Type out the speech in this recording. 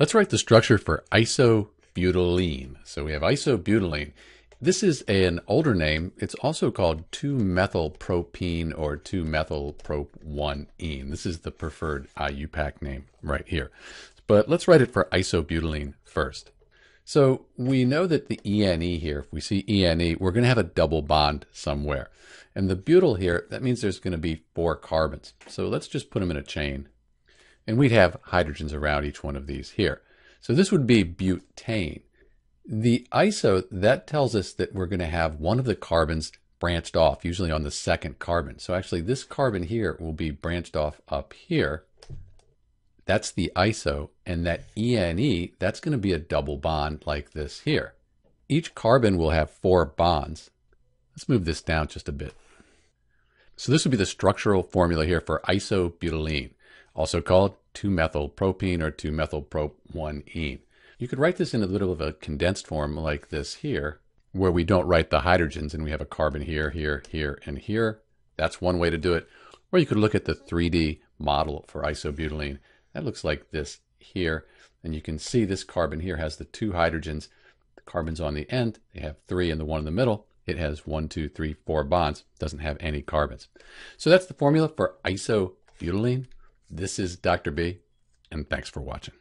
Let's write the structure for isobutylene. So we have isobutylene. This is an older name. It's also called 2-methylpropene or 2-methylprop-1-ene. This is the preferred IUPAC name right here. But let's write it for isobutylene first. So we know that the ENE here, if we see ENE, we're going to have a double bond somewhere. And the butyl here, that means there's going to be four carbons. So let's just put them in a chain. And we'd have hydrogens around each one of these here. So this would be butane. The iso, that tells us that we're going to have one of the carbons branched off, usually on the second carbon. So actually this carbon here will be branched off up here. That's the iso. And that ENE, that's going to be a double bond like this here. Each carbon will have four bonds. Let's move this down just a bit. So this would be the structural formula here for isobutylene, also called 2-methylpropene or 2-methylprop-1-ene. You could write this in a little of a condensed form like this here, where we don't write the hydrogens and we have a carbon here, here, here, and here. That's one way to do it. Or you could look at the 3D model for isobutylene. That looks like this here. And you can see this carbon here has the two hydrogens. The carbons on the end, they have three, and the one in the middle, it has one, two, three, four bonds. Doesn't have any carbons. So that's the formula for isobutylene. This is Dr. B, and thanks for watching.